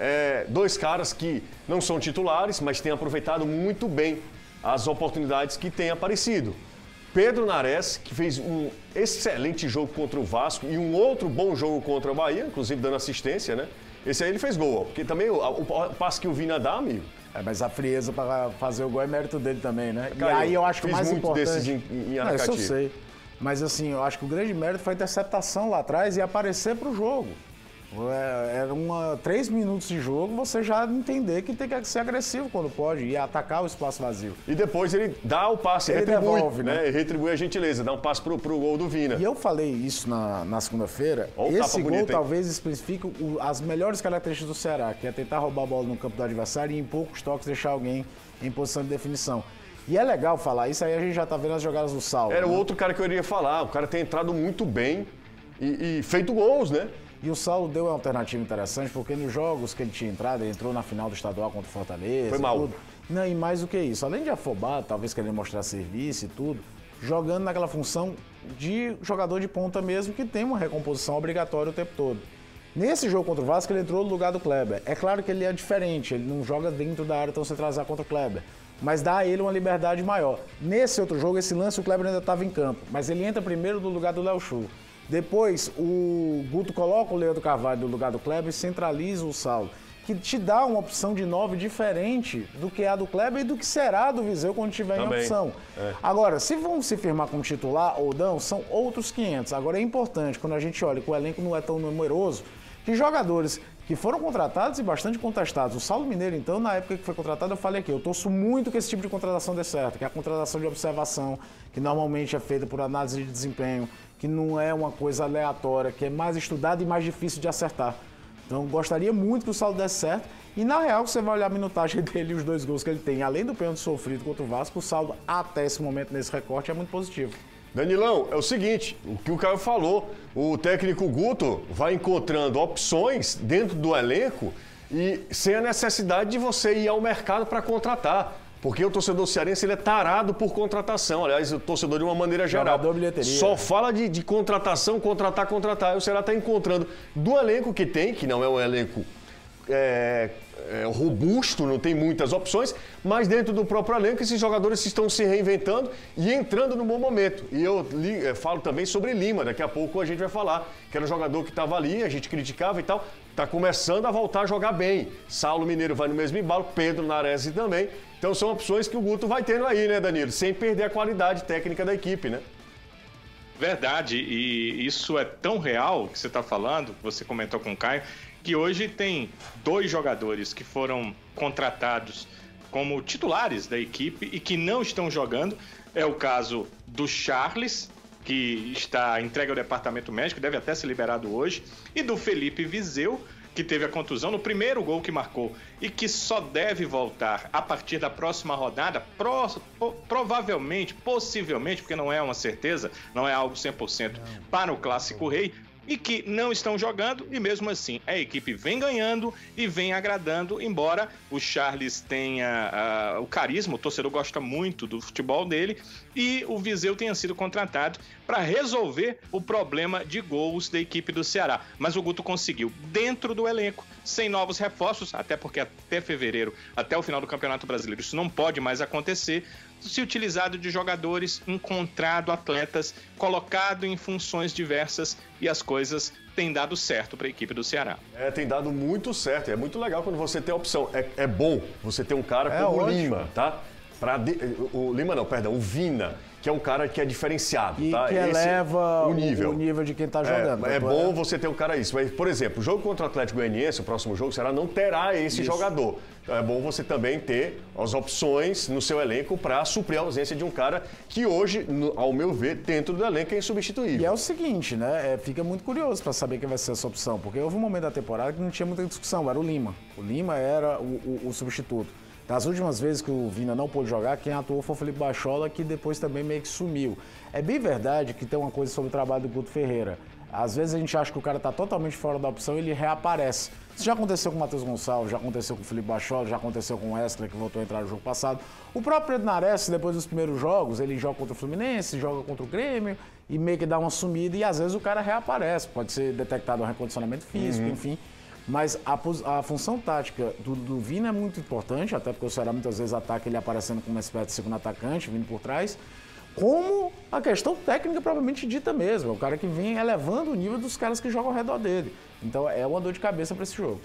é, dois caras que não são titulares, mas têm aproveitado muito bem as oportunidades que têm aparecido. Pedro Nares, que fez um excelente jogo contra o Vasco e um outro bom jogo contra o Bahia, inclusive dando assistência, né? Esse aí ele fez gol, porque também o, o, o passe que o Vina dá, amigo. É, mas a frieza para fazer o gol é mérito dele também, né? Cara, e aí eu acho que o mais muito importante. desses em, em Não, isso eu sei. Mas assim, eu acho que o grande mérito foi a interceptação lá atrás e aparecer para o jogo. É, era uma, três minutos de jogo, você já entender que tem que ser agressivo quando pode e atacar o espaço vazio. E depois ele dá o passe, Ele retribui, devolve, né? né? Retribui a gentileza, dá um passe pro, pro gol do Vina. E eu falei isso na, na segunda-feira. Esse gol bonito, talvez especifique o- as melhores características do Ceará, que é tentar roubar a bola no campo do adversário e em poucos toques deixar alguém em posição de definição. E é legal falar isso, aí a gente já tá vendo as jogadas do Saulo. Era o né? outro cara que eu iria falar. O cara tem entrado muito bem e, e feito gols, né? E o Saulo deu uma alternativa interessante, porque nos jogos que ele tinha entrado, ele entrou na final do estadual contra o Fortaleza. Foi mal. Tudo. Não, e mais do que isso, além de afobar, talvez querendo mostrar serviço e tudo, jogando naquela função de jogador de ponta mesmo, que tem uma recomposição obrigatória o tempo todo. Nesse jogo contra o Vasco, ele entrou no lugar do Kleber. É claro que ele é diferente, ele não joga dentro da área tão centralizada contra o Kleber. Mas dá a ele uma liberdade maior. Nesse outro jogo, esse lance, o Kleber ainda estava em campo. Mas ele entra primeiro no lugar do Léo Chu. Depois, o Guto coloca o Leandro Carvalho no lugar do Kleber e centraliza o Saulo. Que te dá uma opção de nove diferente do que a do Kleber e do que será do Viseu quando tiver em Também, opção. é. Agora, se vão se firmar como titular ou não, são outros 500. Agora, é importante, quando a gente olha que o elenco não é tão numeroso, que jogadores que foram contratados e bastante contestados. O Saulo Mineiro, então, na época que foi contratado, eu falei aqui, eu torço muito que esse tipo de contratação dê certo, que é a contratação de observação, que normalmente é feita por análise de desempenho, que não é uma coisa aleatória, que é mais estudada e mais difícil de acertar. Então, gostaria muito que o Saulo desse certo. E na real, você vai olhar a minutagem dele e os dois gols que ele tem, além do pênalti sofrido contra o Vasco, o saldo até esse momento, nesse recorte, é muito positivo. Danilão, é o seguinte, o que o Caio falou, o técnico Guto vai encontrando opções dentro do elenco e sem a necessidade de você ir ao mercado para contratar. Porque o torcedor cearense ele é tarado por contratação. Aliás, o torcedor, de uma maneira geral, só fala de, de contratação, contratar, contratar. E o Ceará está encontrando do elenco que tem, que não é um elenco é, é, robusto, não tem muitas opções, mas dentro do próprio elenco esses jogadores estão se reinventando e entrando no bom momento. E eu li- eh, falo também sobre Lima, daqui a pouco a gente vai falar, que era um jogador que estava ali, a gente criticava e tal, está começando a voltar a jogar bem. Saulo Mineiro vai no mesmo embalo, Pedro Nares também. Então são opções que o Guto vai tendo aí, né, Danilo? Sem perder a qualidade técnica da equipe, né? Verdade, e isso é tão real que você está falando, que você comentou com o Caio, que hoje tem dois jogadores que foram contratados como titulares da equipe e que não estão jogando. É o caso do Charles, que está entregue ao departamento médico, deve até ser liberado hoje, e do Felipe Viseu, que teve a contusão no primeiro gol que marcou e que só deve voltar a partir da próxima rodada, pro- provavelmente, possivelmente, porque não é uma certeza, não é algo 100% para o Clássico Rei, e que não estão jogando, e mesmo assim a equipe vem ganhando e vem agradando, embora o Charles tenha ah, o carisma, o torcedor gosta muito do futebol dele, e o Viseu tenha sido contratado para resolver o problema de gols da equipe do Ceará. Mas o Guto conseguiu, dentro do elenco, sem novos reforços, até porque até fevereiro, até o final do Campeonato Brasileiro, isso não pode mais acontecer, se utilizado de jogadores, encontrado atletas, colocado em funções diversas e as coisas têm dado certo para a equipe do Ceará. É, tem dado muito certo. É muito legal quando você tem a opção. É, é bom você ter um cara É como ótimo. Lima, tá? Pra de- o Lima não, perdão, o Vina, que é um cara que é diferenciado, E tá? que Esse- eleva o nível. o nível de quem está jogando. É, é Tanto bom você ter um cara isso. Mas, por exemplo, o jogo contra o Atlético Goianiense, o próximo jogo, será não terá esse jogador. Então é bom você também ter as opções no seu elenco para suprir a ausência de um cara que hoje, ao meu ver, dentro do elenco é insubstituível. E é o seguinte, né? é, fica muito curioso para saber quem vai ser essa opção, porque houve um momento da temporada que não tinha muita discussão, era o Lima. O Lima era o, o- o substituto. Das últimas vezes que o Vina não pôde jogar, quem atuou foi o Felipe Bachola, que depois também meio que sumiu. É bem verdade que tem uma coisa sobre o trabalho do Guto Ferreira. Às vezes a gente acha que o cara está totalmente fora da opção e ele reaparece. Isso já aconteceu com o Matheus Gonçalves, já aconteceu com o Felipe Bachola, já aconteceu com o Wesley, que voltou a entrar no jogo passado. O próprio Pedro Nares, depois dos primeiros jogos, ele joga contra o Fluminense, joga contra o Grêmio e meio que dá uma sumida e às vezes o cara reaparece. Pode ser detectado um recondicionamento físico, enfim. Mas a, a função tática do, do Vina é muito importante, até porque o Ceará muitas vezes ataca ele aparecendo como uma espécie de segundo atacante, vindo por trás como a questão técnica propriamente dita mesmo. É o cara que vem elevando o nível dos caras que jogam ao redor dele. Então é uma dor de cabeça para esse jogo.